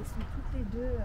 elles sont toutes les deux.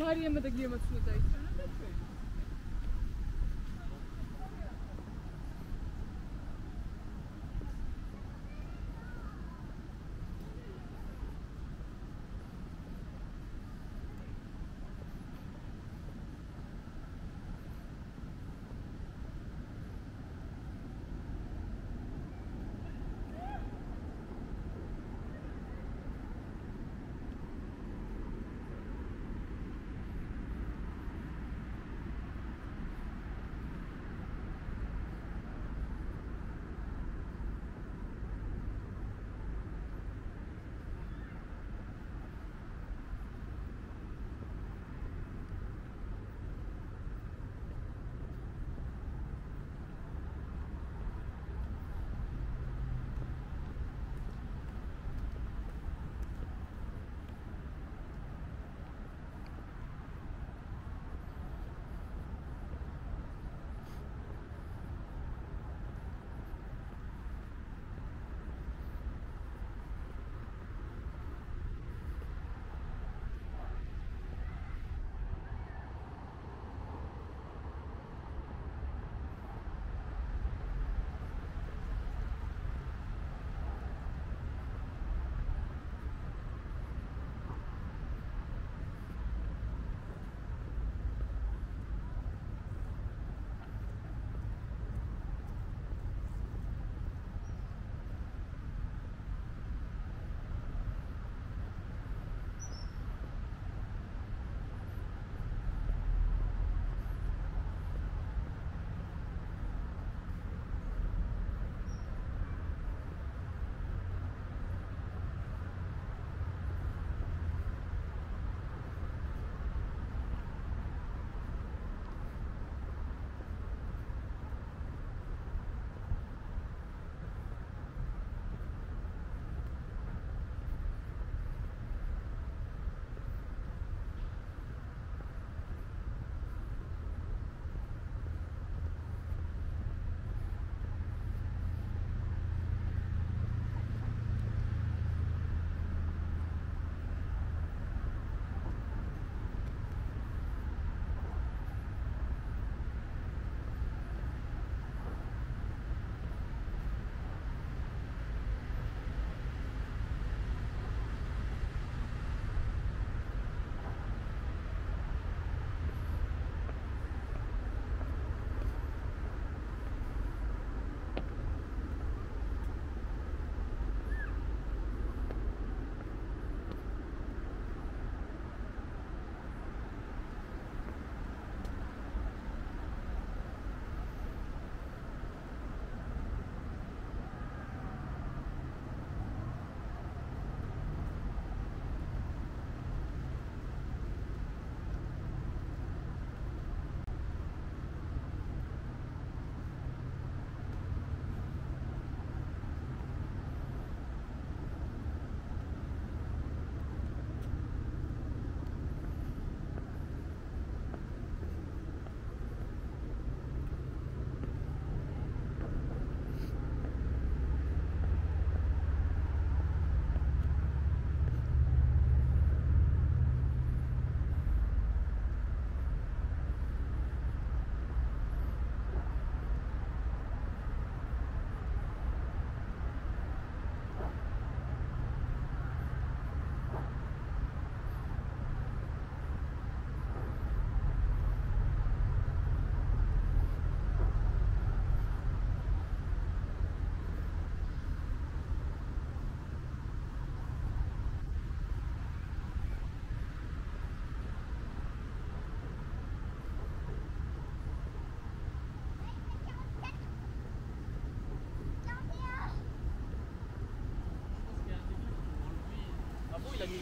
Marię my tak nie ma.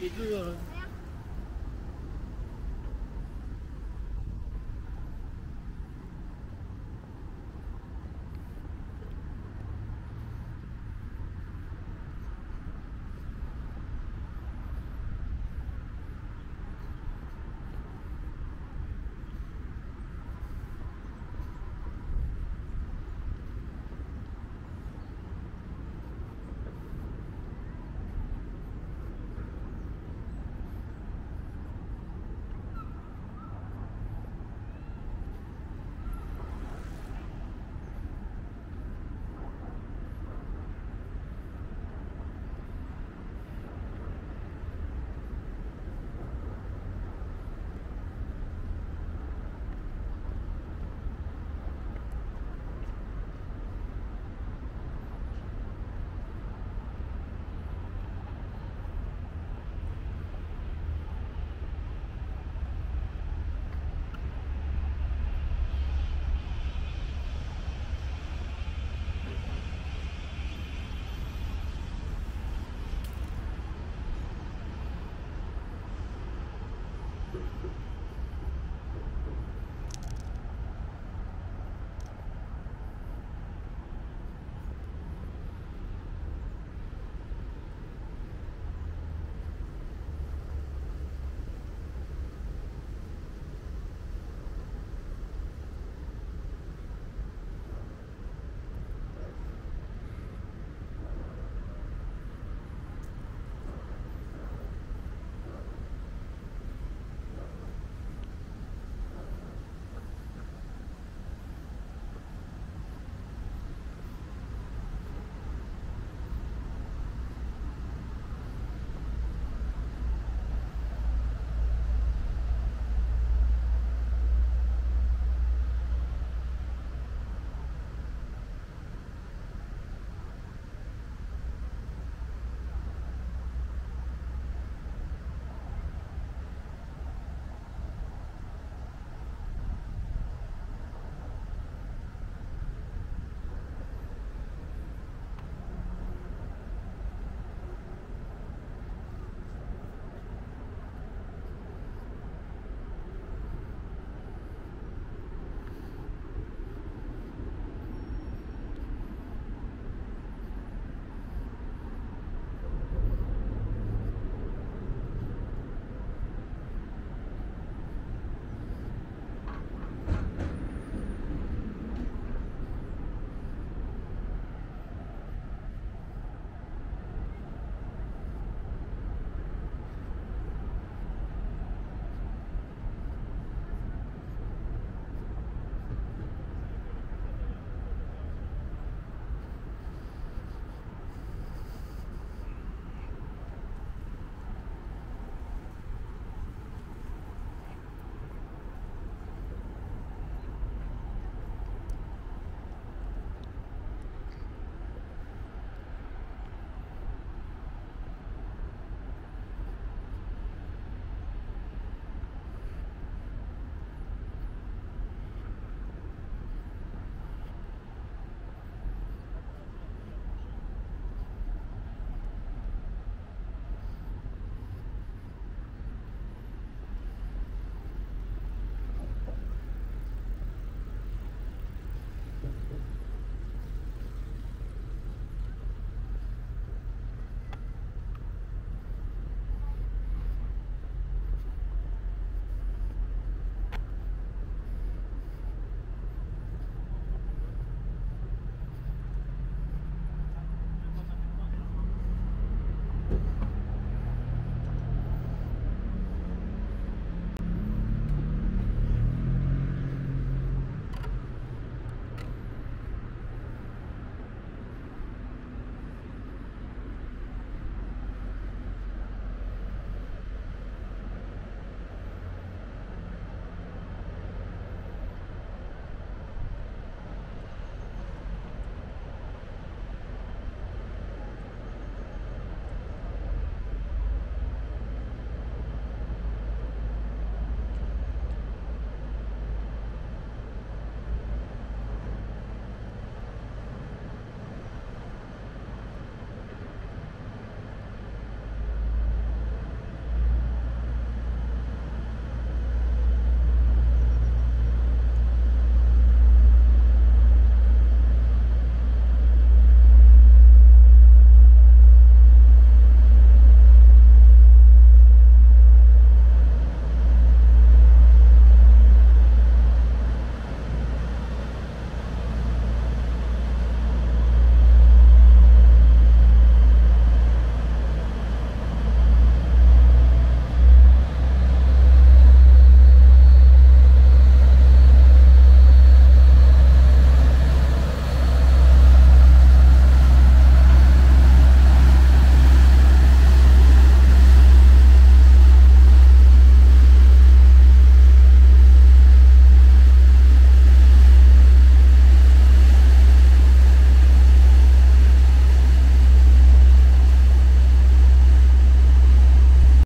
一个